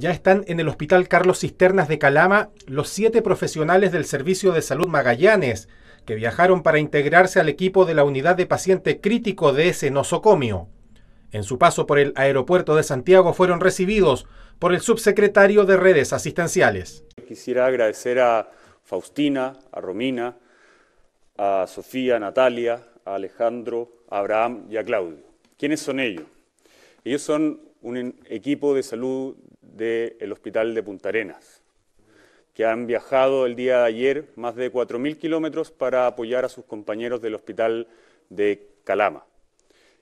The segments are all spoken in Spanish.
Ya están en el Hospital Carlos Cisternas de Calama los siete profesionales del Servicio de Salud Magallanes que viajaron para integrarse al equipo de la unidad de paciente crítico de ese nosocomio. En su paso por el aeropuerto de Santiago fueron recibidos por el subsecretario de redes asistenciales. Quisiera agradecer a Faustina, a Romina, a Sofía, a Natalia, a Alejandro, a Abraham y a Claudio. ¿Quiénes son ellos? Ellos son un equipo de salud del Hospital de Punta Arenas, que han viajado el día de ayer más de 4.000 kilómetros para apoyar a sus compañeros del Hospital de Calama.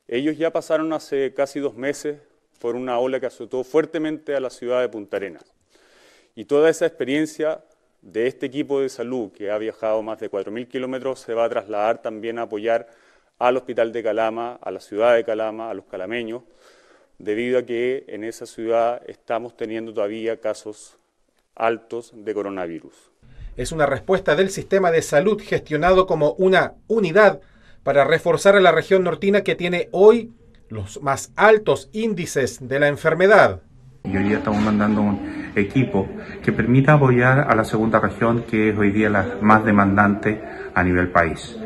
Ellos ya pasaron hace casi dos meses por una ola que azotó fuertemente a la ciudad de Punta Arenas. Y toda esa experiencia de este equipo de salud que ha viajado más de 4.000 kilómetros se va a trasladar también a apoyar al Hospital de Calama, a la ciudad de Calama, a los calameños, debido a que en esa ciudad estamos teniendo todavía casos altos de coronavirus. Es una respuesta del sistema de salud gestionado como una unidad para reforzar a la región nortina que tiene hoy los más altos índices de la enfermedad. Y hoy día estamos mandando un equipo que permita apoyar a la segunda región, que es hoy día la más demandante a nivel país.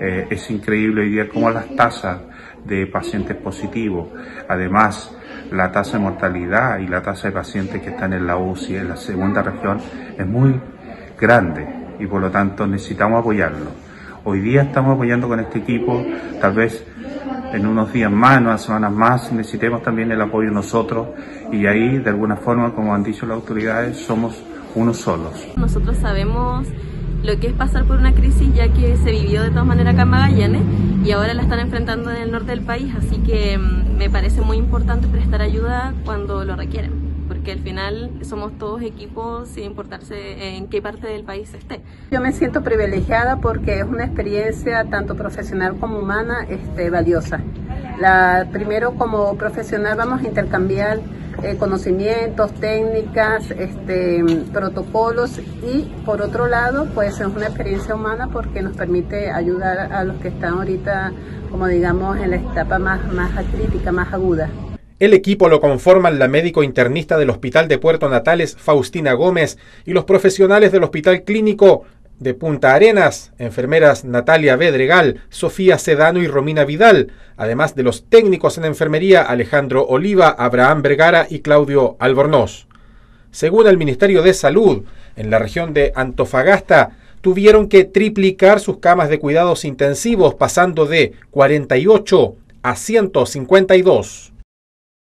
Eh, es increíble hoy día cómo las tasas de pacientes positivos, además la tasa de mortalidad y la tasa de pacientes que están en la UCI en la segunda región es muy grande y por lo tanto necesitamos apoyarlo. Hoy día estamos apoyando con este equipo, tal vez en unos días más, en unas semanas más, necesitemos también el apoyo nosotros y ahí de alguna forma, como han dicho las autoridades, somos unos solos. Nosotros sabemos lo que es pasar por una crisis ya que se vivió de todas maneras acá en Magallanes y ahora la están enfrentando en el norte del país, así que mm, me parece muy importante prestar ayuda cuando lo requieren porque al final somos todos equipos sin importarse en qué parte del país esté. Yo me siento privilegiada porque es una experiencia tanto profesional como humana este, valiosa. La, primero como profesional vamos a intercambiar eh, conocimientos, técnicas, este, protocolos y por otro lado pues es una experiencia humana porque nos permite ayudar a los que están ahorita como digamos en la etapa más, más crítica, más aguda. El equipo lo conforman la médico internista del Hospital de Puerto Natales, Faustina Gómez, y los profesionales del Hospital Clínico de Punta Arenas, enfermeras Natalia Bedregal, Sofía Sedano y Romina Vidal, además de los técnicos en enfermería Alejandro Oliva, Abraham Vergara y Claudio Albornoz. Según el Ministerio de Salud, en la región de Antofagasta, tuvieron que triplicar sus camas de cuidados intensivos, pasando de 48 a 152.